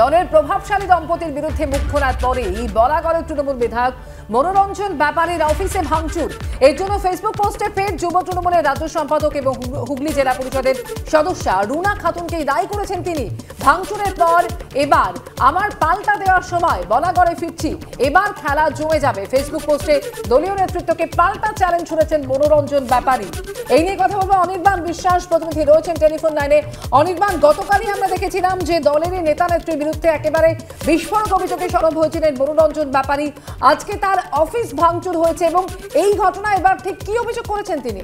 দলের প্রভাবশালী দম্পতির বিরুদ্ধে মুখ খোলার পরেই বলাগড়ের তৃণমূল বিধায়ক মনোরঞ্জন ব্যাপারীর অফিসে ভাঙচুর। এর জন্য ফেসবুক পোস্টে ফের যুব তৃণমূলের রাজ্য সম্পাদক এবং হুগলি জেলা পরিষদের সদস্যা রুনা খাতুনকেই দায়ী করেছেন তিনি। ভাঙচুরের পর এবার আমার পাল্টা দেওয়ার সময় বলাগড়ে ফিরছি। এবার খেলা জমে যাবে। ফেসবুক পোস্টে দলীয় নেতৃত্বকে পাল্টা চ্যালেঞ্জ ছুড়েছেন মনোরঞ্জন ব্যাপারী। এই নিয়ে কথা বলব অনির্বাণ বিশ্বাস প্রতিনিধি রয়েছেন টেলিফোন লাইনে। অনির্বাণ, গতকালই আমরা দেখেছিলাম যে দলেরই নেতা নেত্রীর বিরুদ্ধে একেবারে বিস্ফোরক অভিযোগে সরব হয়েছিলেন মনোরঞ্জন ব্যাপারী। আজকে তার অফিস ভাঙচুর হয়েছে এবং এই ঘটনা এবার ঠিক কি অভিযোগ করেছেন তিনি?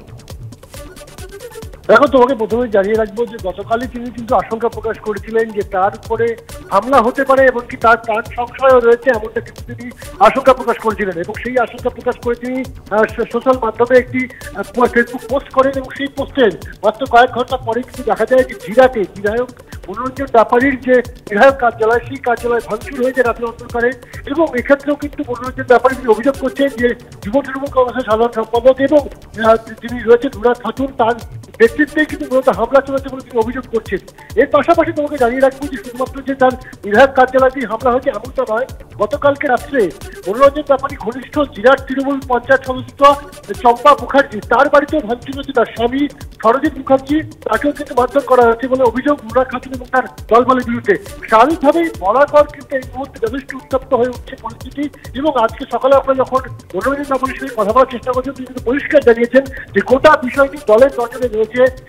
দেখো, তোমাকে প্রথমে জানিয়ে রাখব যে গতকালই তিনি কিন্তু আশঙ্কা প্রকাশ করেছিলেন যে তার উপরে হামলা হতে পারে এবং কি তার প্রাণ সংশয়ও রয়েছে, এমনটা কিন্তু তিনি আশঙ্কা প্রকাশ করেছিলেন। এবং সেই আশঙ্কা প্রকাশ করে তিনি সোশ্যাল মাধ্যমে একটি ফেসবুক পোস্ট করেন এবং সেই পোস্টের মাত্র কয়েক ঘণ্টা পরে কিন্তু দেখা যায় যে জিরাতে বিধায়ক মনোরঞ্জন ব্যাপারীর যে বিধায়ক কার্যালয়, সেই কার্যালয় ভাঙচুর হয়েছে রাতে অন্তর্কারে এবং এক্ষেত্রেও কিন্তু মনোরঞ্জন ব্যাপারী তিনি অভিযোগ করছেন যে যুব তৃণমূল কংগ্রেসের সাধারণ সম্পাদক এবং যিনি রয়েছেন রুনাথ খাতুন তার নেতৃত্বে কিন্তু মূলত হামলা চলেছে বলে তিনি অভিযোগ করছেন। এর পাশাপাশি তোমাকে জানিয়ে রাখব যে শুধুমাত্র যে তার বিধায়ক কার্যালয়তেই হামলা হয়েছে এমনটা নয়, গতকালকে রাত্রে মনোরঞ্জন ব্যাপারী ঘনিষ্ঠ জিরাট তৃণমূল পঞ্চায়েত সদস্য চম্পা মুখার্জি, তার বাড়িতেও ভাঙচুর হয়েছে তার স্বামী সরজিৎ মুখার্জি, তাকেও কিন্তু মারধর করা হয়েছে বলে অভিযোগ রুনা খাতুন এবং তার দলবলের বিরুদ্ধে। স্বাভাবিকভাবেই বলার পর কিন্তু এই মুহূর্তে যথেষ্ট উত্তপ্ত হয়ে উঠছে পরিস্থিতি এবং আজকে সকালে আমরা যখন মনোরঞ্জন ব্যাপারীর সঙ্গে কথা বলার চেষ্টা করছি, তিনি কিন্তু পরিষ্কার জানিয়েছেন যে গোটা বিষয়টি দলের নজরে রয়েছে।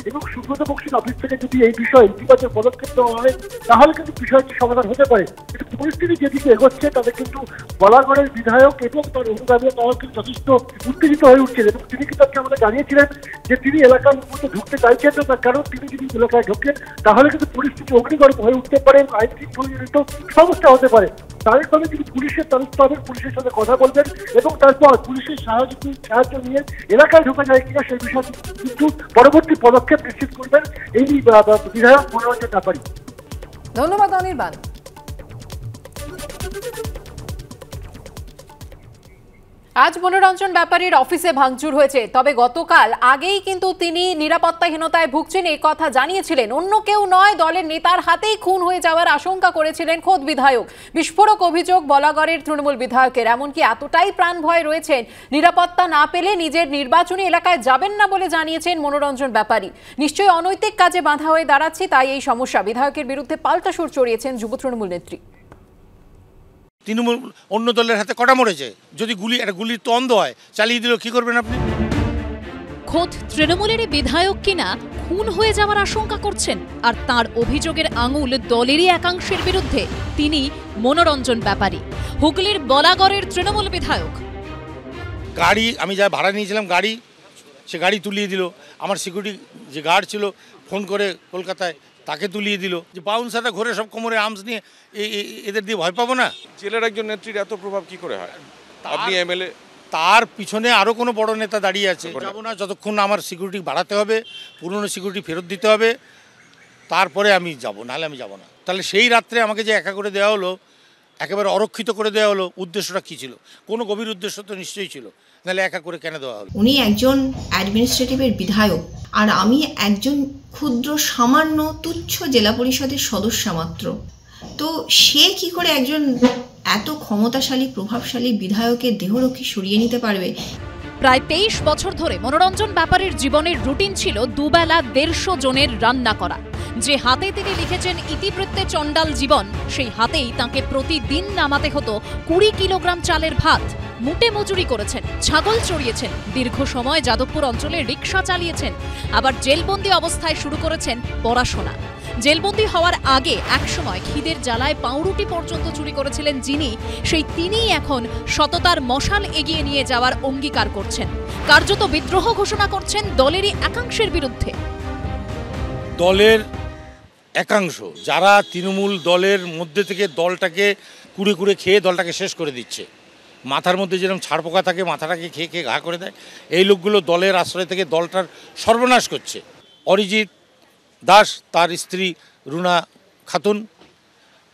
এবং সুব্রত বক্সির অফিস থেকে যদি এই বিষয়ে ইতিবাচক পদক্ষেপ নেওয়া হয়, তাহলে কিন্তু বিষয়টি সমাধান হতে পারে। কিন্তু পরিস্থিতি যেদিকে এগোচ্ছে তাদের কিন্তু বলাগড়ের বিধায়ক এবং তার অনুগামী তারা কিন্তু যথেষ্ট উত্তেজিত হয়ে উঠছেন এবং তিনি কিন্তু আজকে আমাদের জানিয়েছিলেন যে তিনি এলাকার মধ্যে ঢুকতে চাইছেন না কারণ তিনি যদি এলাকায় ঢোকেন, তাহলে কিন্তু পরিস্থিতি অগ্নিগর্ভ হয়ে উঠতে পারে আইন শৃঙ্খলিত সমস্যা হতে পারে। তার ফলে তিনি পুলিশের তরফ পাবেন পুলিশের সাথে কথা বলবেন এবং তারপর পুলিশের সাহায্য সাহায্য নিয়ে এলাকায় ঢুকে যায় কিনা সেই বিষয়ে কিন্তু পরবর্তী পদক্ষেপ নিশ্চিত করবেন। এই বিধায়ক মনোরঞ্জন ব্যাপারী। ধন্যবাদ অনির্বাণ। আজ মনোরঞ্জন ব্যাপারীর অফিসে ভাঙচুর হয়েছে। তবে গতকাল আগেই কিন্তু তিনি নিরাপত্তাহীনতায় ভুগছেন এই কথা জানিয়েছিলেন। অন্য কেউ নয়, দলের নেতার হাতেই খুন হয়ে যাওয়ার আশঙ্কা করেছিলেন খোদ বিধায়ক। বিস্ফোরক অভিযোগ বলাগড়ের তৃণমূল বিধায়কের। এমনকি এতটাই প্রাণ ভয় রয়েছেন, নিরাপত্তা না পেলে নিজের নির্বাচনী এলাকায় যাবেন না বলে জানিয়েছেন মনোরঞ্জন ব্যাপারী। নিশ্চয়ই অনৈতিক কাজে বাধা হয়ে দাঁড়াচ্ছে, তাই এই সমস্যা। বিধায়কের বিরুদ্ধে পাল্টা সুর চড়িয়েছেন যুব তৃণমূল নেত্রী। তৃণমূল অন্য দলের হাতে কটা মরেছে? যদি গুলি একটা গুলির তো অন্ধ হয় চালিয়ে দিল কি করবেন আপনি? খোদ তৃণমূলের বিধায়ক কিনা খুন হয়ে যাওয়ার আশঙ্কা করছেন। আর তার অভিযোগের আঙুল দলেরই একাংশের বিরুদ্ধে। তিনি মনোরঞ্জন ব্যাপারী। হুগলির বলাগড়ের তৃণমূল বিধায়ক। গাড়ি আমি যা ভাড়া নিয়েছিলাম গাড়ি সে গাড়ি তুলিয়ে দিল। আমার সিকিউরিটি যে গার্ড ছিল ফোন করে কলকাতায় তাকে তুলিয়ে দিল যে বাউন্সারটা ঘরে সব কোমরে আর্মস নিয়ে এদের দিয়ে ভয় পাবো না। জেলের একজন নেত্রীর এত প্রভাব কি করে হয়? আপনি এমএলএ তার পিছনে আরও কোনো বড় নেতা দাঁড়িয়ে আছে। যাব না যতক্ষণ আমার সিকিউরিটি বাড়াতে হবে পুরনো সিকিউরিটি ফেরত দিতে হবে তারপরে আমি যাব নাহলে আমি যাব না। তাহলে সেই রাত্রে আমাকে যে একা করে দেওয়া হলো একেবারে অরক্ষিত করে দেওয়া হলো, উদ্দেশ্যটা কী ছিল? কোনো গভীর উদ্দেশ্য তো নিশ্চয়ই ছিল। নাহলে একা করে কেন দেওয়া হলো? উনি একজন অ্যাডমিনিস্ট্রেটিভের বিধায়ক, আর আমি একজন ক্ষুদ্র, সামান্য, তুচ্ছ জেলা পরিষদের সদস্য মাত্র। তো সে কি করে একজন এত ক্ষমতাশালী, প্রভাবশালী বিধায়কের দেহরক্ষী সরিয়ে নিতে পারবে? প্রায় তেইশ বছর ধরে মনোরঞ্জন ব্যাপারের জীবনের রুটিন ছিল দুবেলা দেড়শো জনের রান্না করা। যে হাতে তিনি লিখেছেন ইতিবৃত্তে চণ্ডাল জীবন, সেই হাতেই তাকে প্রতিদিন নামাতে হতো কুড়ি কিলোগ্রাম চালের ভাত। মুটে মজুরি করেছেন, ছাগল চড়িয়েছেন, দীর্ঘ সময় যাদবপুর অঞ্চলে রিক্সা চালিয়েছেন। আবার জেলবন্দি অবস্থায় শুরু করেছেন পড়াশোনা। জেলবন্দি হওয়ার আগে একসময় খিদের জ্বালায় পাউরুটি পর্যন্ত চুরি করেছিলেন যিনি, সেই তিনিই এখন সততার মশাল এগিয়ে নিয়ে যাওয়ার অঙ্গীকার করছেন। কার্যত বিদ্রোহ ঘোষণা করছেন দলেরই একাংশের বিরুদ্ধে। দলের একাংশ, যারা তৃণমূল দলের মধ্যে থেকে দলটাকে কুড়ে কুড়ে খেয়ে দলটাকে শেষ করে দিচ্ছে। মাথার মধ্যে যেরকম ছাড় পোকা থাকে, মাথাটাকে খেয়ে খেয়ে ঘা করে দেয়। এই লোকগুলো দলের আশ্রয় থেকে দলটার সর্বনাশ করছে। অরিজিৎ দাস তার স্ত্রী রুনা খাতুন।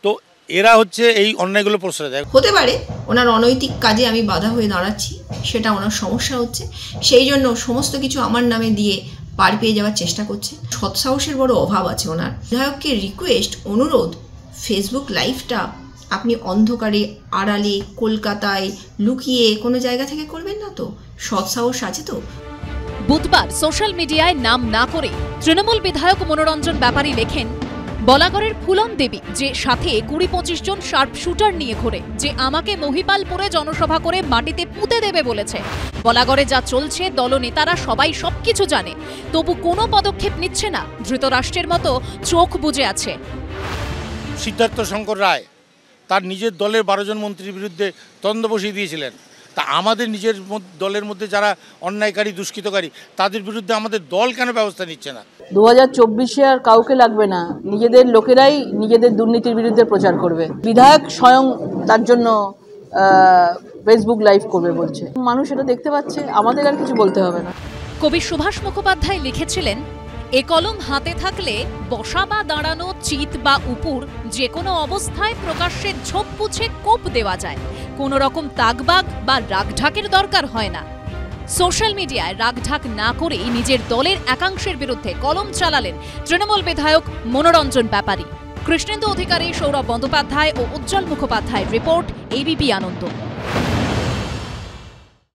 তো এরা হচ্ছে এই অন্যায়গুলো প্রশ্রয় দেয়। হতে পারে ওনার অনৈতিক কাজে আমি বাধা হয়ে দাঁড়াচ্ছি সেটা ওনার সমস্যা হচ্ছে। সেই জন্য সমস্ত কিছু আমার নামে দিয়ে পার পেয়ে যাওয়ার চেষ্টা করছে। সৎসাহসের বড় অভাব আছে ওনার। বিধায়ককে রিকোয়েস্ট অনুরোধ ফেসবুক লাইভটা আপনি অন্ধকারে আড়ালে কলকাতায় লুকিয়ে কোনো জায়গা থেকে করবেন না তো? সৎসাহস আছে তো? বুধবার সোশ্যাল মিডিয়ায় নাম না করে তৃণমূল বিধায়ক মনোরঞ্জন ব্যাপারী লেখেন, বলাগড়ের ফুলন দেবী যে সাথে কুড়ি পঁচিশ জন শার্প শুটার নিয়ে ঘোরে, যে আমাকে মহিপালপুরে জনসভা করে মাটিতে পুঁতে দেবে বলেছে। বলাগড়ে যা চলছে, দলনেতারা সবাই সবকিছু জানে। তবু কোনো পদক্ষেপ নিচ্ছে না, ধৃতরাষ্ট্রের মতো চোখ বুজে আছে। সিদ্ধার্থ শঙ্কর রায় তার নিজের দলের বারো জন মন্ত্রীর বিরুদ্ধে তদন্ত বসিয়ে দিয়েছিলেন। তা আমাদের নিজের দলের মধ্যে যারা অন্যায়কারী দুষ্কৃতকারী তাদের বিরুদ্ধে আমাদের দল কেন ব্যবস্থা নিচ্ছে না? দু হাজার চব্বিশে আর কাউকে লাগবে না। নিজেদের লোকেরাই নিজেদের দুর্নীতির বিরুদ্ধে প্রচার করবে। বিধায়ক স্বয়ং তার জন্য ফেসবুক লাইভ করবে বলছে। মানুষ এটা দেখতে পাচ্ছে আমাদের আর কিছু বলতে হবে না। কবি সুভাষ মুখোপাধ্যায় লিখেছিলেন এ কলম হাতে থাকলে বসা বা দাঁড়ানো, চিত বা উপুর যে কোনো অবস্থায় প্রকাশ্যে ঝোপ পুছে কোপ দেওয়া যায়। কোনো রকম তাগবাগ বা রাগঢাকের দরকার হয় না। সোশ্যাল মিডিয়ায় রাগঢাক না করেই নিজের দলের একাংশের বিরুদ্ধে কলম চালালেন তৃণমূল বিধায়ক মনোরঞ্জন ব্যাপারী। কৃষ্ণেন্দু অধিকারী সৌরভ বন্দ্যোপাধ্যায় ও উজ্জ্বল মুখোপাধ্যায় রিপোর্ট এবিপি আনন্দ।